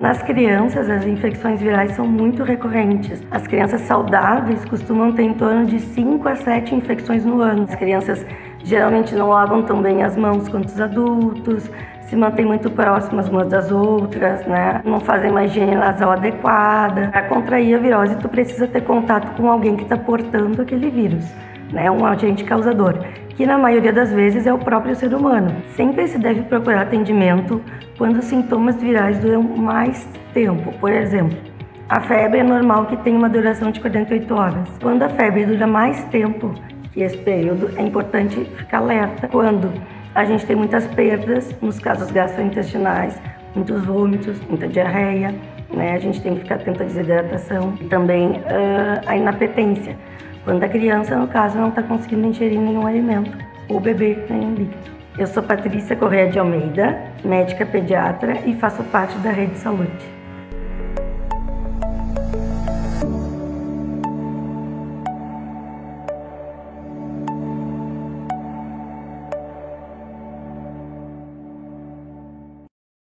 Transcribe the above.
Nas crianças, as infecções virais são muito recorrentes. As crianças saudáveis costumam ter em torno de 5 a 7 infecções no ano. As crianças geralmente não lavam tão bem as mãos quanto os adultos, se mantêm muito próximas umas das outras, né? Não fazem uma higiene nasal adequada. Para contrair a virose, tu precisa ter contato com alguém que está portando aquele vírus, né? Um agente causador, que na maioria das vezes é o próprio ser humano. Sempre se deve procurar atendimento quando os sintomas virais duram mais tempo. Por exemplo, a febre é normal que tenha uma duração de 48 horas. Quando a febre dura mais tempo que esse período, é importante ficar alerta. Quando a gente tem muitas perdas nos casos gastrointestinais, muitos vômitos, muita diarreia, né? A gente tem que ficar atento à desidratação e também uh, inapetência. Quando a criança, no caso, não está conseguindo ingerir nenhum alimento, ou beber nenhum líquido. Eu sou Patrícia Correia de Almeida, médica pediatra e faço parte da Rede Saúde.